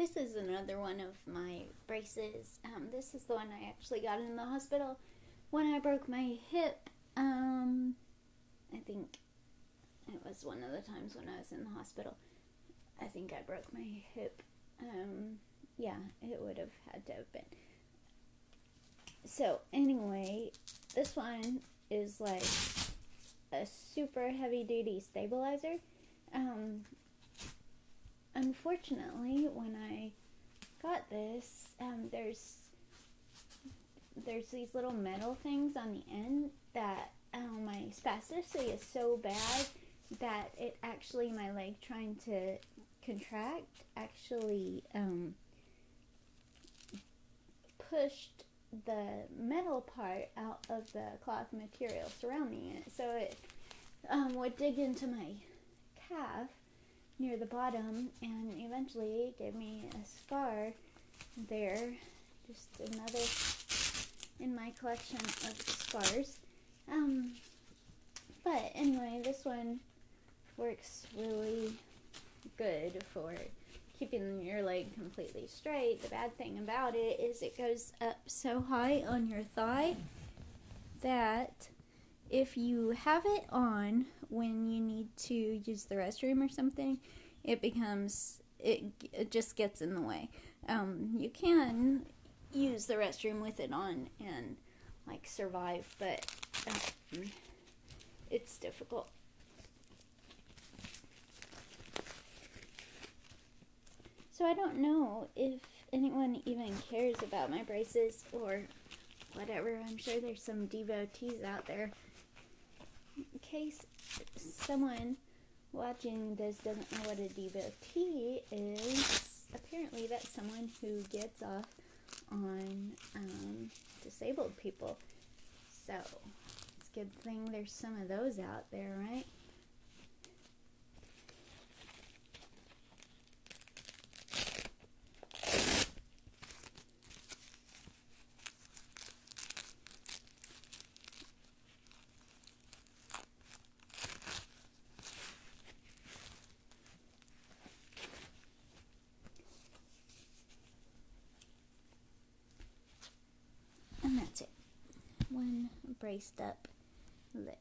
this is another one of my braces. Um, this is the one I actually got in the hospital when I broke my hip. Um, I think it was one of the times when I was in the hospital. I think I broke my hip. Um, yeah, it would have had to have been. So, anyway, this one is like a super heavy duty stabilizer. Um, unfortunately, when I got this, um, there's there's these little metal things on the end that um, my spasticity is so bad that it actually my leg trying to contract actually um, pushed the metal part out of the cloth material surrounding it. So it um, would dig into my calf near the bottom and eventually gave me a scar there. Just another in my collection of scars. Um, but anyway, this one works really good for keeping your leg completely straight. The bad thing about it is it goes up so high on your thigh that if you have it on when you need to use the restroom or something, it becomes it, it just gets in the way. Um, you can use the restroom with it on and like survive, but um, it's difficult. So I don't know if anyone even cares about my braces or whatever. I'm sure there's some devotees out there. In case someone watching this doesn't know what a devotee is, apparently that's someone who gets off on um, disabled people. So it's a good thing there's some of those out there, right? And that's it. One braced up leg.